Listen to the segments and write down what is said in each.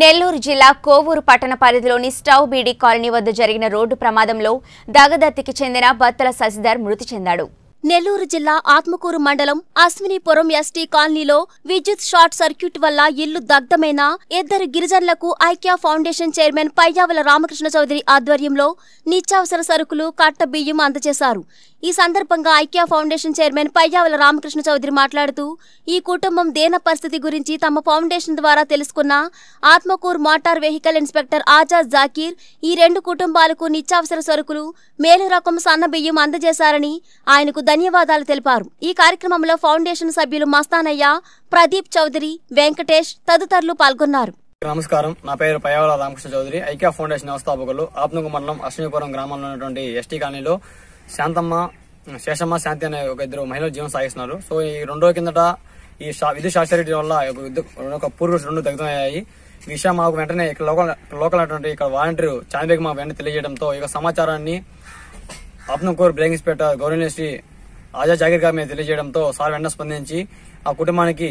నెల్లూరు జిల్లా కోవూరు పట్టణ పరిధిలోని స్టవ్ బీడీ కాలనీ వద్ద జరిగిన రోడ్డు ప్రమాదంలో దగదత్తికి చెందిన బత్తల శశిధర్ మృతి చెందాడు. నెల్లూరు జిల్లా ఆత్మకూరు మండలం అశ్వినిపురం ఎస్టీ కాలనీలో విద్యుత్ షార్ట్ సర్క్యూట్ వల్ల ఇల్లు దగ్ధమైన ఇద్దరు గిరిజనులకు ఐక్యా ఫౌండేషన్ చైర్మన్ పయ్యావుల రామకృష్ణ చౌదరి ఆధ్వర్యంలో నిత్యావసర సరుకులు కట్ట బియ్యం అందజేశారు. ఈ సందర్భంగా ఐక్య ఫౌండేషన్ చైర్మన్ పయ్యావుల రామకృష్ణ చౌదరి మాట్లాడుతూ ఈ కుటుంబం దేన పరిస్థితి గురించి తమ ఫౌండేషన్ ద్వారా తెలుసుకున్న Atmakur motor vehicle inspector Azad Zakir ఈ రెండు కుటుంబాలకు నిత్యావసర సరుకులు మేలు రకం సన్న బియ్యం అందజేశారని ఆయనకు ధన్యవాదాలు తెలిపారు. ఈ కార్యక్రమంలో ఫౌండేషన్ సభ్యులు మస్తానయ్య ప్రదీప్ చౌదరి వెంకటేష్ తదితరులు పాల్గొన్నారు. నమస్కారం. నా పేరు పయ్యావల రామకృష్ణ చౌదరి. ఐక్యా ఫౌండేషన్ వ్యవస్థాపకులు ఆత్మకు మండలం అశ్వినిపురం గ్రామంలో ఉన్నటువంటి ఎస్టీ కాలనీలో శాంతమ్మ శేషమ్మ శాంతి అనే ఒక ఇద్దరు మహిళలు జీవనం సాగిస్తున్నారు. సో ఈ రెండో కిందట ఈ షా- విద్యుత్ షార్ట్ సర్క్యూట్ వల్ల ఒక పూర్వీకులు రెండు దగ్గరయ్యాయి ఈ విషయం మాకు వెంటనే ఇక్కడ లోకల్ లోకల్ అటువంటి ఇక్కడ వాలంటీర్ చాంద్బేగ్ మాకు వెంటనే తెలియజేయడంతో ఈ యొక్క సమాచారాన్ని ఆత్మకూరు బ్రేక్ ఇన్స్పెక్టర్ గౌరవ శ్రీ ఆజా జాగీర్ గారి మీద తెలియజేయడంతో సార్ వెంటనే స్పందించి ఆ కుటుంబానికి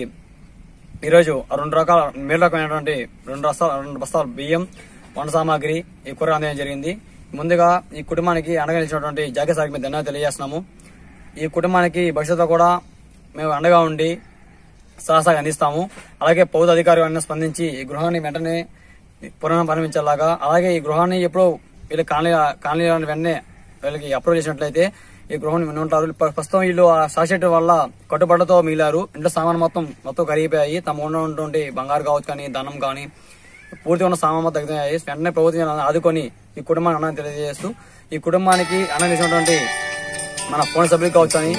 ఈరోజు ఆ రెండు రకాల మేలు రకమైనటువంటి రెండు రసాల రెండు బస్తాల బియ్యం వంట సామాగ్రి ఈ కూర అందజేయడం జరిగింది. ముందుగా ఈ కుటుంబానికి అండగా నిలిచినటువంటి జాగ్రత్త సార్కి మేము ధన్యవాదాలు తెలియజేస్తున్నాము. ఈ కుటుంబానికి భవిష్యత్తులో కూడా మేము అండగా ఉండి సహసాగా అందిస్తాము. అలాగే పౌర అధికారులు వెంటనే స్పందించి ఈ గృహాన్ని వెంటనే పునః ప్రారంభించేలాగా అలాగే ఈ గృహాన్ని ఎప్పుడు వీళ్ళు కాలనీ కాలనీ వెంటనే వీళ్ళకి అప్రూవ్ చేసినట్లయితే ఈ గృహం ఉంటారు. ప్రస్తుతం వీళ్ళు ఆ సాషెట్ వల్ల కట్టుబట్టతో మిగిలారు. ఇంట్లో సామాన్ మొత్తం మొత్తం కరిగిపోయాయి. తమ ఉన్నటువంటి బంగారు కావచ్చు కానీ ధనం కానీ పూర్తిగా ఉన్న సామాన్ మొత్తం తగ్గిపోయాయి వెంటనే ప్రభుత్వం ఆదుకొని ఈ కుటుంబాన్ని అన్నం తెలియజేస్తూ ఈ కుటుంబానికి అన్నం చేసినటువంటి మన ఫోన్ సభ్యులు కావచ్చు అని